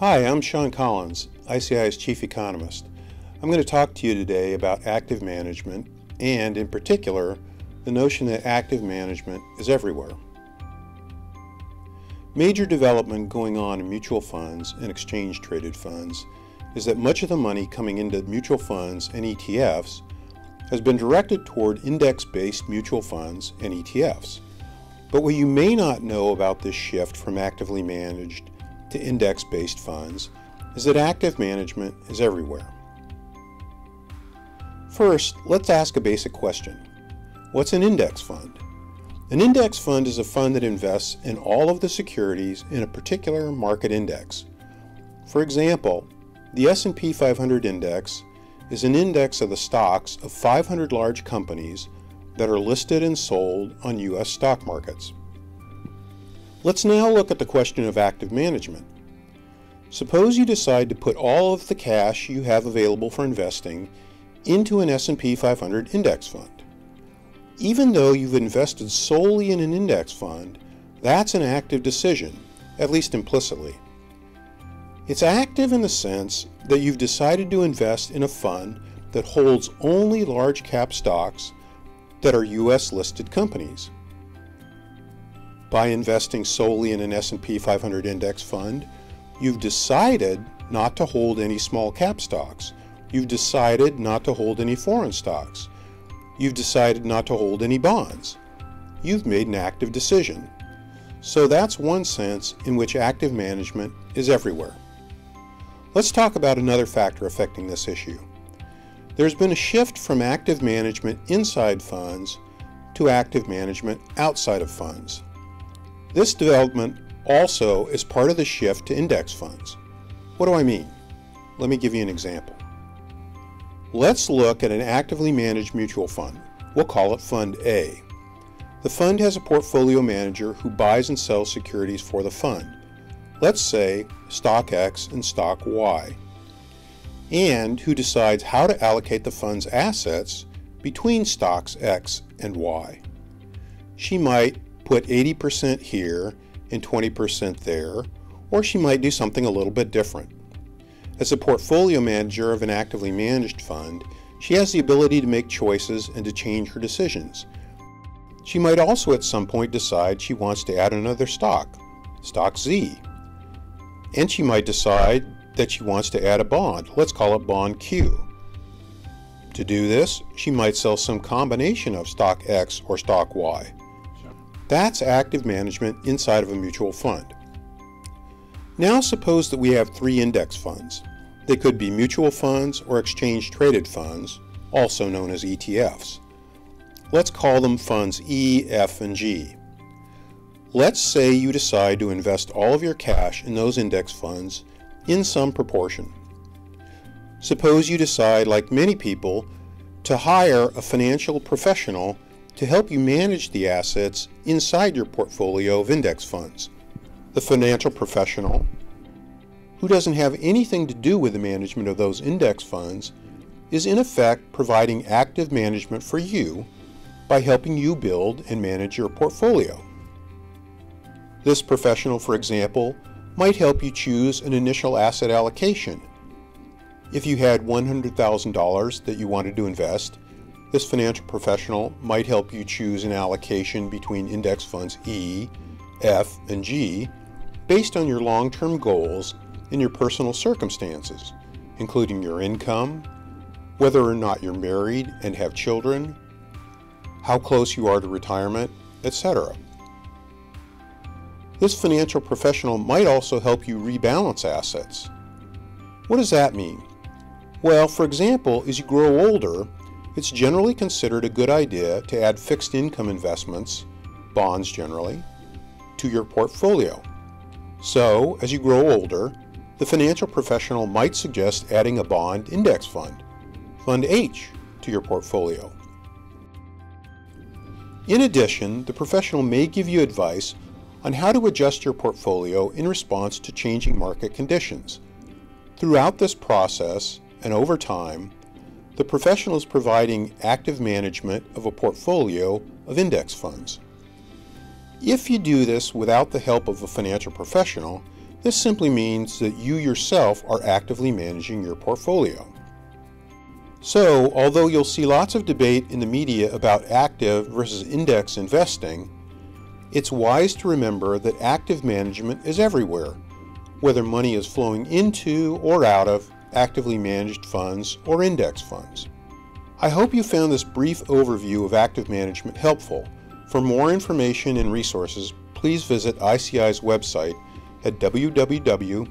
Hi, I'm Sean Collins, ICI's Chief Economist. I'm going to talk to you today about active management and, in particular, the notion that active management is everywhere. Major development going on in mutual funds and exchange traded funds is that much of the money coming into mutual funds and ETFs has been directed toward index based mutual funds and ETFs. But what you may not know about this shift from actively managed to index based funds is that active management is everywhere. First, let's ask a basic question What's an index fund? An index fund is a fund that invests in all of the securities in a particular market index. For example, the S&P 500 index is an index of the stocks of 500 large companies that are listed and sold on US stock markets. Let's now look at the question of active management. Suppose you decide to put all of the cash you have available for investing into an S&P 500 index fund. Even though you've invested solely in an index fund, that's an active decision, at least implicitly. It's active in the sense that you've decided to invest in a fund that holds only large cap stocks that are US listed companies. By investing solely in an S&P 500 index fund, you've decided not to hold any small cap stocks. You've decided not to hold any foreign stocks. You've decided not to hold any bonds. You've made an active decision. So that's one sense in which active management is everywhere. Let's talk about another factor affecting this issue. There's been a shift from active management inside funds to active management outside of funds. This development also is part of the shift to index funds. What do I mean? Let me give you an example. Let's look at an actively managed mutual fund. We'll call it Fund A. The fund has a portfolio manager who buys and sells securities for the fund. Let's say stock X and stock Y and who decides how to allocate the fund's assets between stocks X and Y. She might put 80% here and 20% there, or she might do something a little bit different. As a portfolio manager of an actively managed fund, she has the ability to make choices and to change her decisions. She might also at some point decide she wants to add another stock, stock Z. And she might decide that she wants to add a bond. Let's call it bond Q. To do this, she might sell some combination of stock X or stock Y. That's active management inside of a mutual fund. Now suppose that we have three index funds. They could be mutual funds or exchange traded funds, also known as ETFs. Let's call them funds E, F, and G. Let's say you decide to invest all of your cash in those index funds in some proportion. Suppose you decide, like many people, to hire a financial professional to help you manage the assets inside your portfolio of index funds. The financial professional, who doesn't have anything to do with the management of those index funds, is in effect providing active management for you by helping you build and manage your portfolio. This professional, for example, might help you choose an initial asset allocation. If you had $100,000 that you wanted to invest, this financial professional might help you choose an allocation between index funds E, F, and G based on your long term goals and your personal circumstances, including your income, whether or not you're married and have children, how close you are to retirement, etc. This financial professional might also help you rebalance assets. What does that mean? Well, for example, as you grow older, it's generally considered a good idea to add fixed income investments, bonds generally, to your portfolio. So, as you grow older, the financial professional might suggest adding a bond index fund, Fund H, to your portfolio. In addition, the professional may give you advice on how to adjust your portfolio in response to changing market conditions. Throughout this process and over time, the professional is providing active management of a portfolio of index funds. If you do this without the help of a financial professional, This simply means that you yourself are actively managing your portfolio. So, although you'll see lots of debate in the media about active versus index investing, it's wise to remember that active management is everywhere, whether money is flowing into or out of actively managed funds or index funds. I hope you found this brief overview of active management helpful. For more information and resources, please visit ICI's website at www.ici.org.